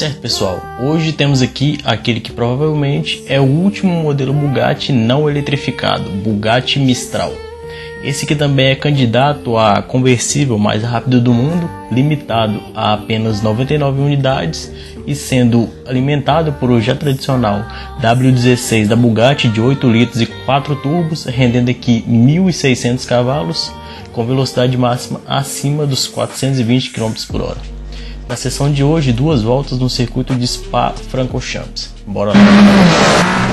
Certo, pessoal. Hoje temos aqui aquele que provavelmente é o último modelo Bugatti não eletrificado, Bugatti Mistral. Esse que também é candidato a conversível mais rápido do mundo, limitado a apenas 99 unidades e sendo alimentado por o já tradicional W16 da Bugatti de 8 litros e 4 turbos, rendendo aqui 1.600 cavalos, com velocidade máxima acima dos 420 km por hora. Na sessão de hoje, duas voltas no circuito de Spa-Francorchamps. Bora lá!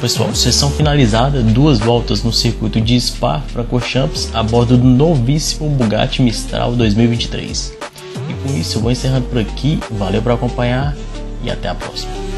Pessoal, sessão finalizada, duas voltas no circuito de Spa-Francorchamps a bordo do novíssimo Bugatti Mistral 2023. E com isso eu vou encerrando por aqui, valeu por acompanhar e até a próxima.